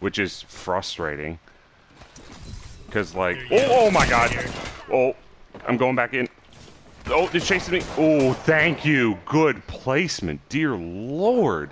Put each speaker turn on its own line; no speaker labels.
which is frustrating. Because, like, oh, oh my god. Oh, I'm going back in. Oh, they're chasing me. Oh, thank you. Good placement. Dear Lord.